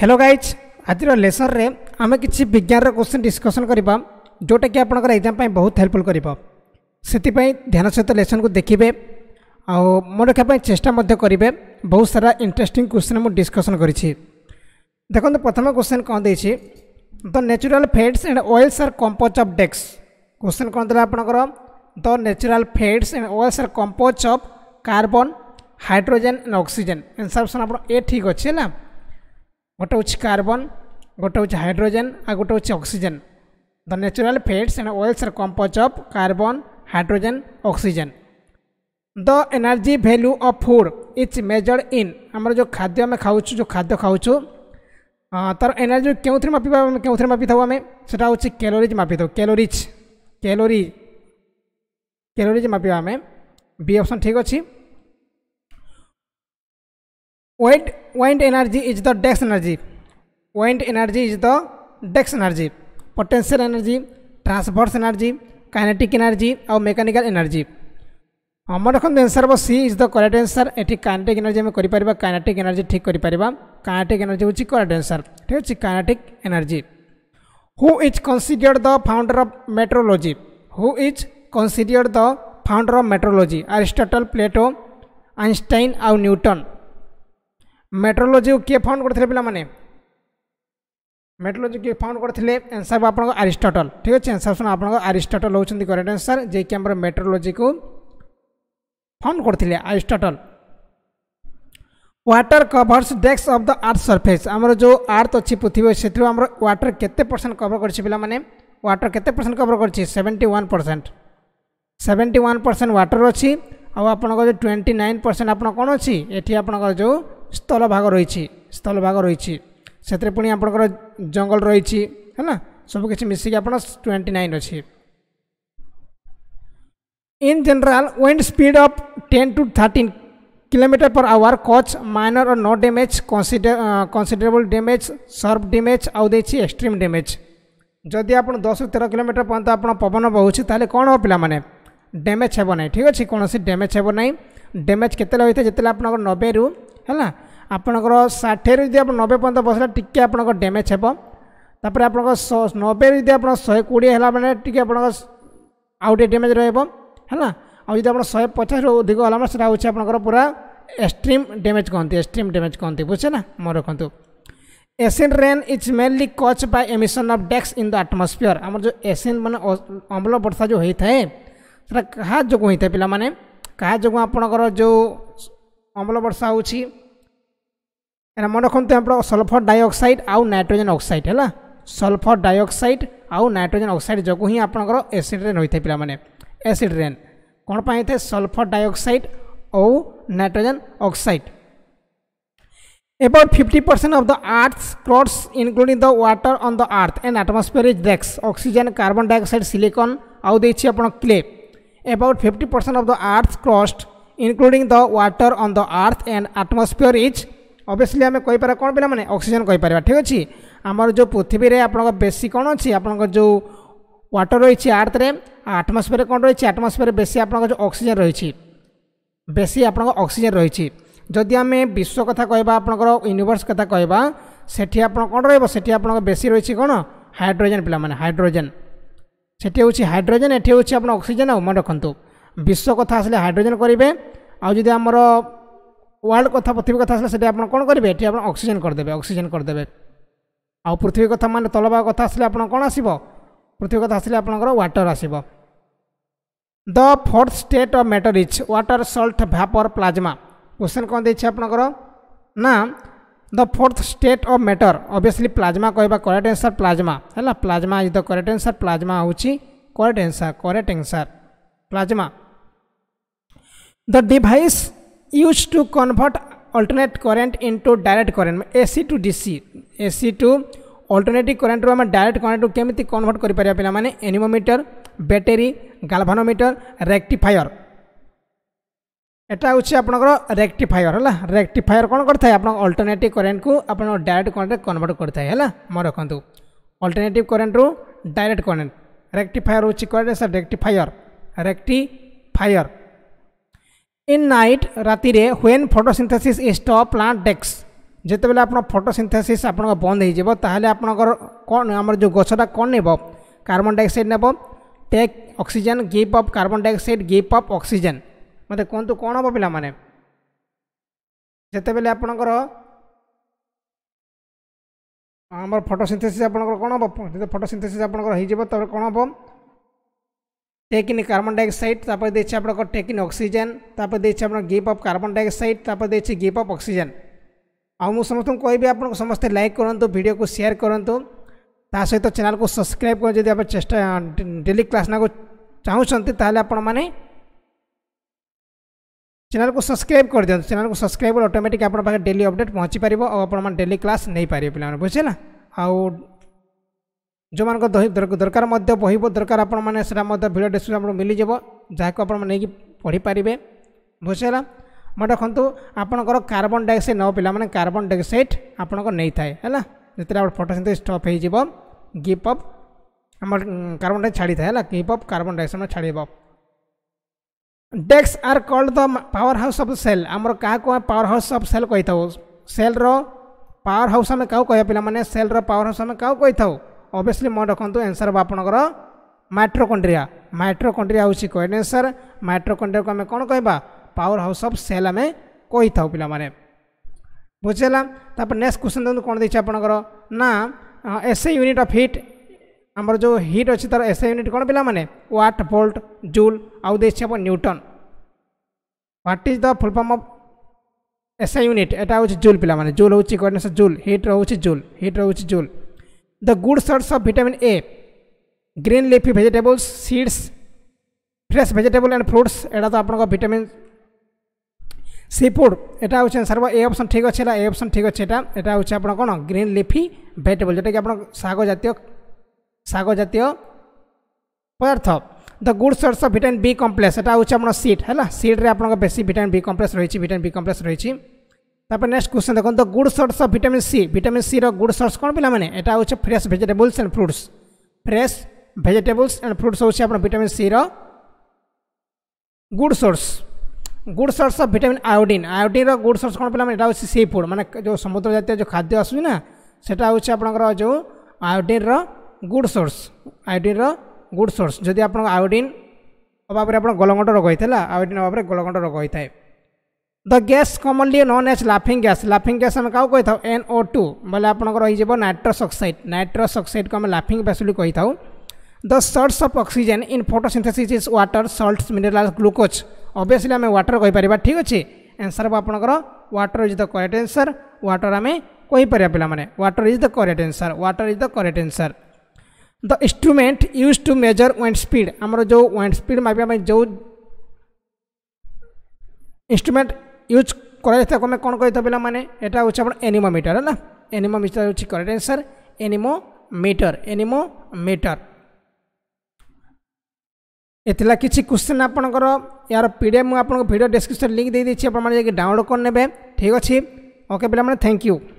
Hello guys ଆଜିର ଲେସନ୍ରେ ଆମେ କିଛି ବିଜ୍ଞାନର କୋଶ୍ଚିନ୍ ଡିସ୍କସନ୍ କରିବା ଯେଉଁଟାକି ଆପଣଙ୍କର ଏକ୍ଜାମ୍ ପାଇଁ ବହୁତ ହେଲ୍ପଫୁଲ୍ କରିବ ସେଥିପାଇଁ ଧ୍ୟାନ ସହିତ ଲେସନ୍କୁ ଦେଖିବେ ଆଉ ମନେ ରଖିବା ପାଇଁ ଚେଷ୍ଟା ମଧ୍ୟ କରିବେ ବହୁତ ସାରା ଇଣ୍ଟରେଷ୍ଟିଂ କୋଶ୍ଚିନ୍ ମୁଁ ଡିସ୍କସନ୍ କରିଛି ଦେଖନ୍ତୁ ପ୍ରଥମ କୋଶ୍ଚିନ୍ କ'ଣ ଦେଇଛି the natural fats and oils are compose of ଡେକ୍ସ question କ'ଣ ଦେଲା ଆପଣଙ୍କର the natural fats and oils are compose of carbon hydrogen and oxygen answer option ଆପଣ ଏ ଠିକ୍ ଅଛି ହେଲା गोटे ହେଉଛି କାର୍ବନ୍ ଗୋଟେ ହେଉଛି ହାଇଡ୍ରୋଜେନ୍ ଆଉ ଗୋଟେ ହେଉଛି oxygen the natural fats and oils are compose of carbon hydrogen oxygen the energy value of food is measured in आमर जो खाद्य आम खाऊ जो खाद्य खाऊ तार एनर्जी के मापी क्यों मापी था आम से हूँ कैलोरीज मापी था कैलोरीज कैलोरी कैलोरीज मापी आम बी ऑप्शन ठीक अच्छी wind wind energy is the desks energy wind energy is the desks energy potential energy transverse energy kinetic energy আউ mechanical এনার্জি আমার এখন এনসার হব C is the correct answer এটি kinetic energy আমি করে পারিবা কাইনেটিক এনার্জি ঠিক করে পারিবা কাইনেটিক এনার্জি হচ্ছে করেক্ট এনসার ঠিক আছে kinetic energy who is considered the founder of metrology who is considered the founder of metrology Aristotle Plato Einstein আউ নিউটন मेट्रोलोजी को किए फाउंड करते पे मेट्रोलोजी किए फाउंड करते आंसर आप आरिस्टटल ठीक अच्छे एनसर सुन आप आरिस्टटल होती करेक्ट आंसर जे कि मेट्रोलोजी को फाउंड करते आरिस्टटल वाटर कभर्स डेस्क अफ द आर्थ सरफेस आमर जो आर्थ अच्छी पृथ्वी से आम वाटर केते परसेंट कभर कर पाने वाटर केते परसेंट कभर कर seventy one percent seventy one percent water अच्छी आपंकर ट्वेंटी नाइन परसेंट आप कौन अच्छी ये आपंकर जो ସ୍ଥଳଭାଗ ରହିଛି ସ୍ଥଳଭାଗ ରହିଛି ସେଥିରେ ପୁଣି ଆପଣଙ୍କର ଜଙ୍ଗଲ ରହିଛି ହେଲା ସବୁକିଛି ମିଶିକି ଆପଣ ଟ୍ୱେଣ୍ଟି ନାଇନ୍ ଅଛି in general, wind speed of ten to thirteen kilometre per hour cause ମାଇନର or no damage, consider, uh, considerable damage, ଆଉ ଦେଇଛି extreme ଡ୍ୟାମେଜ୍ ଯଦି ଆପଣ ଦଶରୁ ତେର କିଲୋମିଟର ପର୍ଯ୍ୟନ୍ତ ଆପଣ ପବନ ବହୁଛି ତାହେଲେ କ'ଣ ହେବ ପିଲାମାନେ ଡ୍ୟାମେଜ୍ ହେବ ନାହିଁ ଠିକ୍ ଅଛି କୌଣସି ଡ୍ୟାମେଜ୍ ହେବ ନାହିଁ ଡ୍ୟାମେଜ୍ କେତେବେଳେ ହୋଇଥାଏ ଯେତେବେଳେ ଆପଣଙ୍କର ନବେରୁ ହେଲା ଆପଣଙ୍କର ଷାଠିଏରୁ ଯଦି ଆପଣ ନବେ ପର୍ଯ୍ୟନ୍ତ ବସିଲା ଟିକିଏ ଆପଣଙ୍କ ଡ୍ୟାମେଜ୍ ହେବ ତାପରେ ଆପଣଙ୍କ ନବେରୁ ଯଦି ଆପଣ ଶହେ କୋଡ଼ିଏ ହେଲା ମାନେ ଟିକିଏ ଆପଣଙ୍କ ଆଉ ଟିକେ ଡ୍ୟାମେଜ୍ ରହିବ ହେଲା ଆଉ ଯଦି ଆପଣ ଶହେ ପଚାଶରୁ ଅଧିକ ହେଲା ମାନେ ସେଇଟା ହେଉଛି ଆପଣଙ୍କର ପୁରା ଏକ୍ସଟ୍ରିମ୍ ଡ୍ୟାମେଜ୍ କହନ୍ତି ଏକ୍ସଟ୍ରିମ୍ ଡ୍ୟାମେଜ୍ କହନ୍ତି ବୁଝେ ନା ମନେ ରଖନ୍ତୁ acid rain is mainly caused by emission of ଡେକ୍ସ in the atmosphere ଆମର ଯେଉଁ ଏସିନ୍ ମାନେ ଅମ୍ଳ ବର୍ଷା ଯେଉଁ ହୋଇଥାଏ ସେଇଟା କାହା ଯୋଗୁଁ ହୋଇଥାଏ ପିଲାମାନେ କାହା ଯୋଗୁଁ ଆପଣଙ୍କର ଯେଉଁ ଅମ୍ଳ ବର୍ଷା ହେଉଛି ଏଇଟା ମନେ ରଖନ୍ତୁ ଆମର ସଲଫର ଡାଇଅକ୍ସାଇଡ଼ ଆଉ ନାଇଟ୍ରୋଜେନ୍ ଅକ୍ସାଇଡ଼ ହେଲା ସଲଫର ଡାଇଅକ୍ସାଇଡ଼ ଆଉ ନାଇଟ୍ରୋଜେନ୍ ଅକ୍ସାଇଡ଼ ଯୋଗୁଁ ହିଁ ଆପଣଙ୍କର ଏସିଡ଼ ରେନ୍ ହୋଇଥାଏ ପିଲାମାନେ ଏସିଡ଼୍ ରେନ୍ କ'ଣ ପାଇଁ ହେଇଥାଏ sulphur dioxide O nitrogen oxide About 50% of the Earth's clouds, including the water on the Earth and atmosphere, is ଡେକ୍ସ ଅକ୍ସିଜେନ୍ କାର୍ବନ dioxide, ସିଲିକନ୍ ଆଉ ଦେଇଛି ଆପଣ clay about fifty percent of the earth crust including the water on the earth and atmosphere is obviously ଆମେ କହିପାରିବା କ'ଣ ପିଲାମାନେ oxygen କହିପାରିବା ଠିକ୍ ଅଛି ଆମର ଯେଉଁ ପୃଥିବୀରେ ଆପଣଙ୍କ ବେଶୀ କ'ଣ ଅଛି ଆପଣଙ୍କ ଯେଉଁ ୱାଟର୍ ରହିଛି ଆର୍ଥରେ ଆଟ୍ମସ୍ଫିୟରରେ କ'ଣ ରହିଛି ଆଟ୍ମସ୍ଫିୟରରେ ବେଶୀ ଆପଣଙ୍କ ଯେଉଁ ଅକ୍ସିଜେନ୍ ରହିଛି ବେଶୀ ଆପଣଙ୍କ ଅକ୍ସିଜେନ୍ ରହିଛି ଯଦି ଆମେ ବିଶ୍ୱ କଥା କହିବା ଆପଣଙ୍କର ୟୁନିଭର୍ସ କଥା କହିବା ସେଠି ଆପଣ କ'ଣ ରହିବ ସେଠି ଆପଣଙ୍କ ବେଶୀ ରହିଛି କ'ଣ ହାଇଡ୍ରୋଜେନ୍ ପିଲାମାନେ ହାଇଡ୍ରୋଜେନ୍ ସେଠି ହେଉଛି ହାଇଡ୍ରୋଜେନ୍ ଏଠି ହେଉଛି ଆପଣ ଅକ୍ସିଜେନ୍ ଆଉ ମନେ ରଖନ୍ତୁ বিশ্ব কথা আসলে হাইড্রোজেন করবে আদি আমার ওয়ার্ল্ড কথা পৃথিবী কথা আসলে সেটি আপনার কোণ করবে এটি আপনার অক্সিজেন করেদেবে অক্সিজেন করেদেবে আউ পৃথিবী কথা মানে তলবা কথা আসলে আপনার কোণ আসব পৃথিবী কথা আসলে আপনার ওয়াটর আসব the fourth state of matter is water salt vapour plasma question কোণ দিয়েছে আপনার না the fourth state of matter obviously plasma কহবা correct answer plasma হল plasma is the correct answer plasma হচ্ছে correct answer correct answer plasma The device used to convert alternate current into direct current AC to DC AC to alternative করেন্টর আমি direct করেন্টর কেমিতি convert করে পারা পিলামানে anemometer battery galvanometer rectifier এটা হচ্ছে আপনার রেকটিফায়ার হল রেকটিফায়ার কোণ করে থাকে আপনার অল্টরনেটিভ করেন্টকু আপনার ডাইরেক্ট করেন্টরে কনভর্ট করে থাকে হল মনে রাখতু অল্টরনেটিভ করেন্টরু ডাইরেক্ট করেন্ট রেকটিফায়ার হচ্ছে current sir rectifier rectifier in night রাতে when photosynthesis is top plant takes যেতবে আপনার ফটোসিন্থেসিস আপনার বন্ধ হয়ে যাব তাহলে আপনার কম আমার যে গছটা কম নেব কার্বন ডাইঅক্সাইড নেব take oxygen give off carbon dioxide give off oxygen মতো কুহতু কম হব পিলা মানে যেতবে আপনার আমার ফটোসিন্থেসিস আপনার কম হব যদি ফটোসিন্থেসিস আপনার হয়ে যাব তাহলে কম হব ટેકિન કાર્બન ડાયોક્સાઇડ તાપરે દે છે આપણે કો ટેકિન ઓક્સિજન તાપરે દે છે આપણે ગીપ અપ કાર્બન ડાયોક્સાઇડ તાપરે દે છે ગીપ અપ ઓક્સિજન ଆଉ ମୁଁ ସମସ୍ତଙ୍କୁ କହିବି ଆପଣ ସମସ୍ତେ ଲାଇକ୍ କରନ୍ତୁ ଭିଡ଼ିଓକୁ ସେୟାର କରନ୍ତୁ ତା ସହିତ ଚ୍ୟାନେଲ୍କୁ ସବସ୍କ୍ରାଇବ୍ କରି ଯଦି ଆପଣ ଚେଷ୍ଟା ଡେଲି କ୍ଲାସ୍ ନେବାକୁ ଚାହୁଁଛନ୍ତି ତାହେଲେ ଆପଣମାନେ ଚ୍ୟାନେଲ୍କୁ ସବସ୍କ୍ରାଇବ୍ କରିଦିଅନ୍ତୁ ଚ୍ୟାନେଲ୍କୁ ସବସ୍କ୍ରାଇବ୍ ଅଟୋମେଟିକ୍ ଆପଣଙ୍କ ପାଖରେ ଡେଲି ଅପଡ଼େଟ୍ ପହଞ୍ଚିପାରିବ ଆଉ ଆପଣମାନେ ଡେଲି କ୍ଲାସ୍ ନେଇପାରିବେ ପିଲାମାନେ ବୁଝିଲା ଆଉ ଯେଉଁମାନଙ୍କ ଦରକାର ମଧ୍ୟ ବହି ଦରକାର ଆପଣମାନେ ସେଇଟା ମଧ୍ୟ ଭିଡ଼ିଓ ଡେସ୍କ୍ରିପ୍ସନ୍ ଆପଣଙ୍କୁ ମିଳିଯିବ ଯାହାକୁ ଆପଣମାନେ ନେଇକି ପଢ଼ିପାରିବେ ବୁଝିହେଲା ମୁଁ ଦେଖନ୍ତୁ ଆପଣଙ୍କର କାର୍ବନ୍ ଡାଇଅକ୍ସାଇଡ଼୍ ନେବ ପିଲାମାନେ କାର୍ବନ୍ ଡାଇଅକ୍ସାଇଡ଼୍ ଆପଣଙ୍କ ନେଇଥାଏ ହେଲା ଯେତେବେଳେ ଆପଣ ଫଟୋସିନ୍ଥେସିସ୍ ଷ୍ଟପ୍ ହେଇଯିବ ଗିପ୍ ଅଫ୍ ଆମର କାର୍ବନ୍ ଡାଇଅକ୍ସାଇଡ଼୍ ଛାଡ଼ିଥାଏ ହେଲା ଗିପ୍ ଅଫ୍ କାର୍ବନ୍ ଡାଇଅକ୍ସାଇଡ଼୍ ଛାଡ଼ିବ ଡେକ୍ସ are called the power house of cell ଆମର କାହାକୁ ଆମେ ପାୱାର ହାଉସ୍ ଅଫ୍ ସେଲ୍ କହିଥାଉ ସେଲ୍ର ପାୱାର ହାଉସ୍ ଆମେ କାହାକୁ କହିବା ପିଲାମାନେ ସେଲ୍ର ପାୱାର ହାଉସ୍ ଆମେ କାହାକୁ କହିଥାଉ ଅବଭିୟସ୍ଲି ମନେ ରଖନ୍ତୁ ଆନ୍ସର୍ ହେବ ଆପଣଙ୍କର ମାଇଟ୍ରୋକଣ୍ଡ୍ରିଆ ମାଇଟ୍ରୋକଣ୍ଡ୍ରିଆ ହେଉଛି କରେକ୍ଟ ଆନ୍ସର୍ ମାଇଟ୍ରୋକଣ୍ଡ୍ରିଆକୁ ଆମେ କ'ଣ କହିବା ପାୱାର ହାଉସ୍ ଅଫ୍ ସେଲ୍ ଆମେ କହିଥାଉ ପିଲାମାନେ ବୁଝିହେଲା ତାପରେ ନେକ୍ସଟ କ୍ୱେଶ୍ଚନ୍ ଦେଖନ୍ତୁ କ'ଣ ଦେଇଛି ଆପଣଙ୍କର ନା ଏସ୍ଏ ୟୁନିଟ୍ ଅଫ୍ ହିଟ୍ ଆମର ଯେଉଁ ହିଟ୍ ଅଛି ତା'ର ଏସ୍ଏ ୟୁନିଟ୍ କ'ଣ ପିଲାମାନେ ୱାଟ୍ ଭୋଲ୍ଟ ଜୁଲ୍ ଆଉ ଦେଇଛି ଆପଣ Newton what is the full form of SI unit एटा हूँ जूल पे जूल हूँ कौन जूल हिट रोचे जूल हिट रोचे joule the good source of vitamin A. Green leafy vegetables, seeds, fresh vegetable and fruits এটা তো আপনার ভিটামিন সি ফুড এটা হচ্ছে সর্ব এ অপশন ঠিক আছে এটা এ অপশন ঠিক আছে এটা এটা হচ্ছে আপনার কোণ গ্রিন লিফি ভেজিটেবল যেটাকি আপনার শাগ জাতীয় শাগ জাতীয় পদার্থ the good source of vitamin B complex एटा हूँ आम सीट है सीड्रे आप बेस भिटामिन बी कम्प्लेक्स रही भिटामिन बी कम्प्लेक्स रही তারপরে নেক্সট কোশ্চেন দেখুন তো good source of vitamin C vitamin sir good source কোণ পিলামানে এটা হচ্ছে fresh vegetables and fruits fresh vegetables and fruits হচ্ছে আপনার vitamin sir good source good source of vitamin iodine আয়োডিনর good source কোণ পিলামানে এটা হচ্ছে সি ফুড মানে যে সমুদ্র জাতীয় যে খাদ্য আসুচি না সেটা হচ্ছে আপনার যে আয়োডিনর গুড সোর্স আয়োডিনর গুড সোর্স যদি আপনার আয়োডিন অভাবে আপনার গলগণ্ড রোগ হয়ে আয়োডিন অভাবে গলগণ্ড রোগ হয়ে থাকে the gas commonly non age ଲାଫିଂ gas ଲାଫିଂ gas ଆମେ କାହାକୁ କହିଥାଉ ଏନ୍ ଓ ଟୁ ବୋଲେ ଆପଣଙ୍କର ରହିଯିବ ନାଇଟ୍ରସ୍ ଅକ୍ସାଇଡ୍ ନାଇଟ୍ରସ୍ ଅକ୍ସାଇଡ୍କୁ ଆମେ ଲାଫିଂ ଗ୍ୟାସ୍ ବୋଲି କହିଥାଉ the source of oxygen in photosynthesis is water salts minerals glucose obviously ଆମେ ୱାଟର କହିପାରିବା ଠିକ୍ ଅଛି ଆନ୍ସର୍ ହେବ ଆପଣଙ୍କର water is the correct answer water ଆମେ କହିପାରିବା ପିଲାମାନେ water is the correct answer water is the correct answer the instrument use to measure wind speed ଆମର ଯେଉଁ ୱେଣ୍ଡ ସ୍ପିଡ୍ ମାପିବା ପାଇଁ ଯେଉଁ ଇନ୍ଷ୍ଟ୍ରୁମେଣ୍ଟ ୟୁଜ୍ କରାଯାଇଥାଏ ତାକୁ ଆମେ କ'ଣ କହିଥାଉ ପିଲାମାନେ ଏଇଟା ହେଉଛି ଆମର ଏନିମୋମିଟର ହେଲା ଏନିମୋମିଟର ହେଉଛି କରେକ୍ଟ ଆନ୍ସର୍ ଏନିମୋମିଟର ଏନିମୋ ଏ ଏଥିଲା କିଛି କ୍ୱେଶ୍ଚିନ୍ ଆପଣଙ୍କର ୟାର ପି ଡି ଏଫ୍ ମୁଁ ଆପଣଙ୍କୁ ଭିଡ଼ିଓ ଡେସ୍କ୍ରିପ୍ସନ୍ ଲିଙ୍କ୍ ଦେଇଦେଇଛି ଆପଣମାନେ ଯାଇକି ଡାଉନଲୋଡ଼୍ କରିନେବେ ଠିକ୍ ଅଛି ଓକେ ପିଲାମାନେ ଥ୍ୟାଙ୍କ ୟୁ